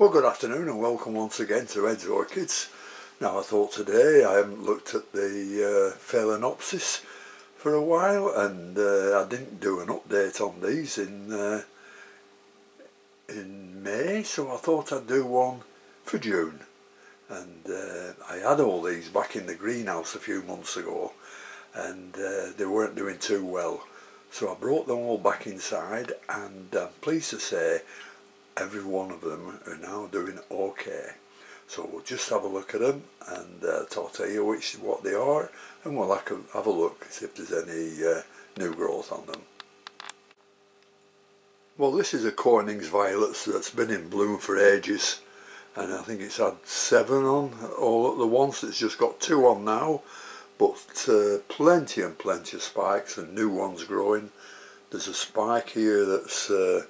Well good afternoon and welcome once again to Ed's Orchids. Now I thought today I haven't looked at the uh, Phalaenopsis for a while and uh, I didn't do an update on these in uh, in May so I thought I'd do one for June and uh, I had all these back in the greenhouse a few months ago and uh, they weren't doing too well so I brought them all back inside and I'm pleased to say every one of them are now doing okay. So we'll just have a look at them and uh, I'll tell you which what they are and we'll have a look see if there's any uh, new growth on them. Well this is a Corning's Violets that's been in bloom for ages and I think it's had seven on all at the once, it's just got two on now but uh, plenty and plenty of spikes and new ones growing. There's a spike here that's uh,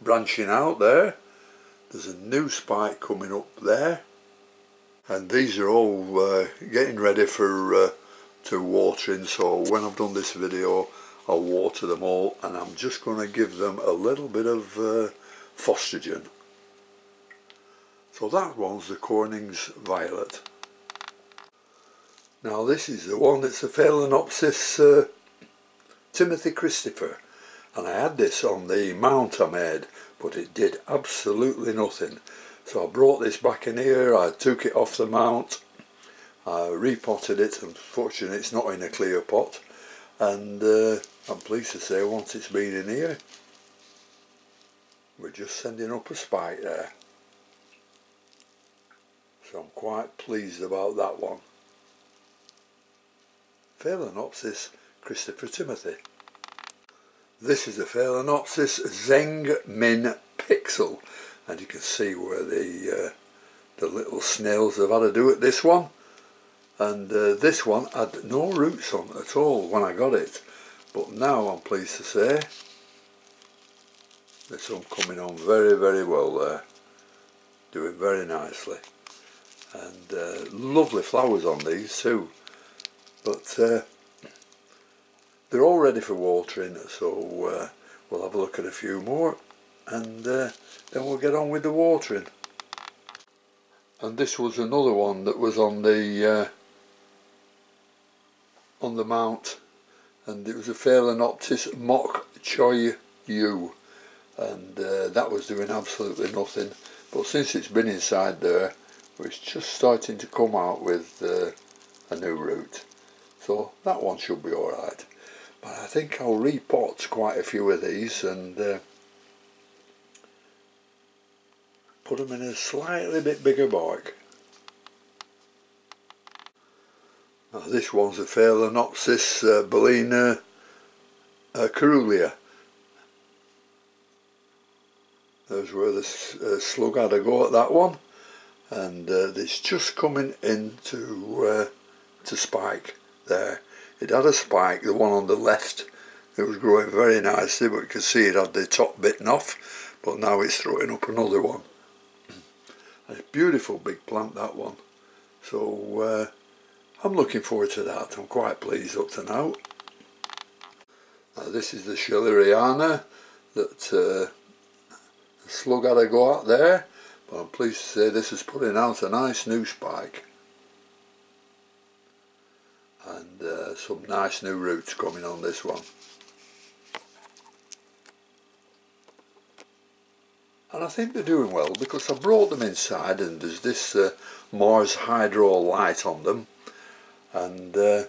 branching out there. There's a new spike coming up there. And these are all uh, getting ready for uh, to watering so when I've done this video I'll water them all and I'm just going to give them a little bit of uh, Phostrogen. So that one's the Corning's Violet. Now this is the one that's a Phalaenopsis uh, Timothy Christopher and I had this on the mount I made but it did absolutely nothing. So I brought this back in here I took it off the mount I repotted it unfortunately it's not in a clear pot. And uh, I'm pleased to say once it's been in here we're just sending up a spike there. So I'm quite pleased about that one. Phalaenopsis Christopher Timothy this is a Phalaenopsis Zeng Min Pixel. And you can see where the uh, the little snails have had to do at this one. And uh, this one had no roots on at all when I got it. But now I'm pleased to say there's some coming on very very well there. Doing very nicely. And uh, lovely flowers on these too. But uh, they're all ready for watering so uh, we'll have a look at a few more and uh, then we'll get on with the watering. And this was another one that was on the uh, on the mount and it was a Phalaenopsis Mok Choi Yew and uh, that was doing absolutely nothing. But since it's been inside there it's just starting to come out with uh, a new root. So that one should be alright but I think I'll repot quite a few of these and uh, put them in a slightly bit bigger bark. Now this one's a Phalaenopsis uh, Bellina uh, caerulea. There's where the uh, slug had a go at that one and uh, it's just coming into uh, to spike there it had a spike, the one on the left, it was growing very nicely, but you can see it had the top bitten off, but now it's throwing up another one. a beautiful big plant, that one. So uh, I'm looking forward to that. I'm quite pleased up to now. This is the Schilleriana that uh, slug had a go out there, but I'm pleased to say this is putting out a nice new spike. And uh, some nice new roots coming on this one. And I think they're doing well because I brought them inside and there's this uh, Mars Hydro light on them and uh,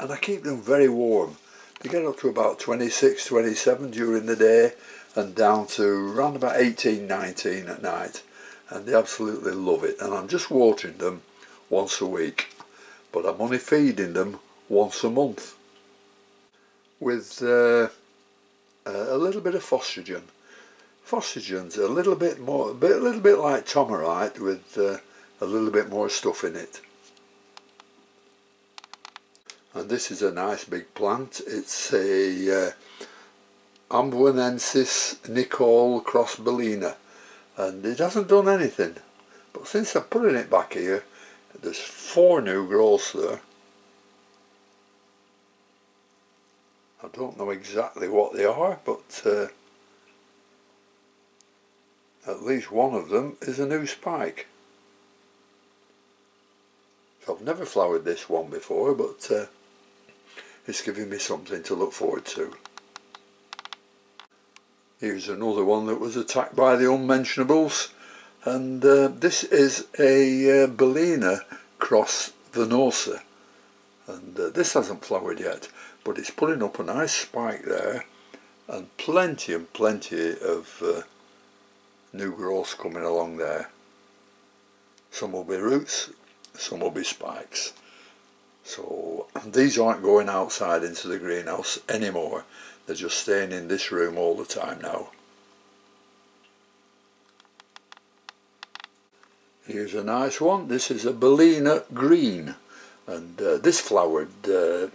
and I keep them very warm. They get up to about 26, 27 during the day and down to around about 18, 19 at night and they absolutely love it and I'm just watering them once a week but I'm only feeding them once a month with uh, a little bit of Phostrogen. Phostrogen's a little bit more, a, bit, a little bit like Tomorite with uh, a little bit more stuff in it. And this is a nice big plant. It's a uh, Amboinensis Nicole cross Bellina and it hasn't done anything. But since I'm putting it back here, there's four new growths there. I don't know exactly what they are, but uh, at least one of them is a new spike. So I've never flowered this one before but uh, it's giving me something to look forward to. Here's another one that was attacked by the unmentionables and uh, this is a uh, Bellina cross venosa and uh, this hasn't flowered yet but it's putting up a nice spike there and plenty and plenty of uh, new growth coming along there. Some will be roots, some will be spikes. So these aren't going outside into the greenhouse anymore. They're just staying in this room all the time now. Here's a nice one. This is a Bellina Green. And uh, this flowered uh,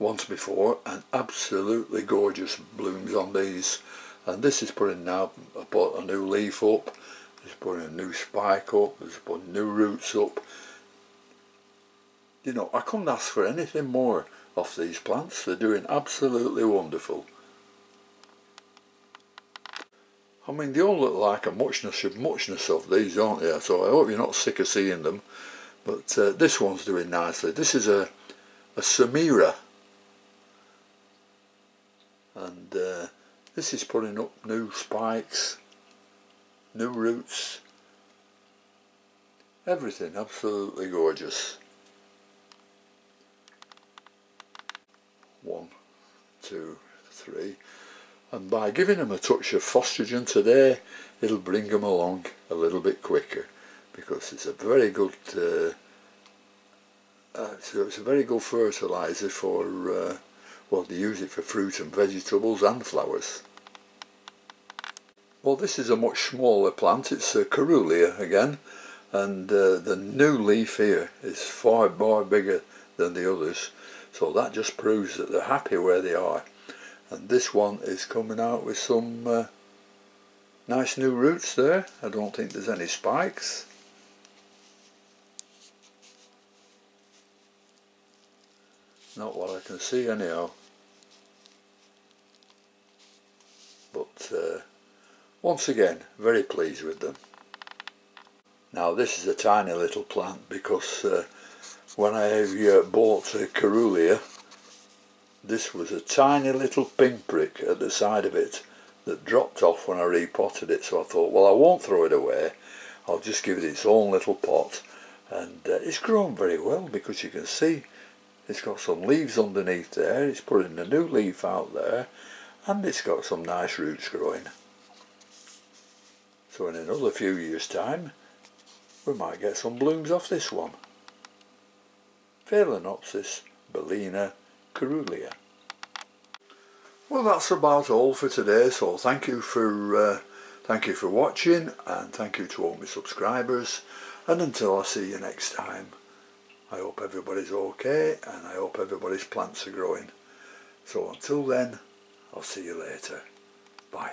once before and absolutely gorgeous blooms on these. And this is putting now a new leaf up. It's putting a new spike up. It's putting new roots up. You know, I couldn't ask for anything more off these plants. They're doing absolutely wonderful. I mean, they all look like a muchness of muchness of these, aren't they? So I hope you're not sick of seeing them. But uh, this one's doing nicely. This is a, a Samira. And uh, this is putting up new spikes, new roots. Everything absolutely gorgeous. One, two, three and by giving them a touch of Phostrogen today it'll bring them along a little bit quicker because it's a very good uh, uh, so it's a very good fertilizer for uh, well they use it for fruit and vegetables and flowers. Well this is a much smaller plant. It's a Caerulea again and uh, the new leaf here is far more bigger than the others. So that just proves that they're happy where they are and this one is coming out with some uh, nice new roots there. I don't think there's any spikes. Not what I can see anyhow. But uh, once again very pleased with them. Now this is a tiny little plant because uh, when I uh, bought a Caerulea this was a tiny little pinprick at the side of it that dropped off when I repotted it so I thought well I won't throw it away. I'll just give it its own little pot. And uh, it's grown very well because you can see it's got some leaves underneath there. It's putting a new leaf out there and it's got some nice roots growing. So in another few years time we might get some blooms off this one. Phalaenopsis bellina Caerulea. Well that's about all for today so thank you for uh, thank you for watching and thank you to all my subscribers and until I see you next time I hope everybody's okay and I hope everybody's plants are growing. So until then I'll see you later. Bye.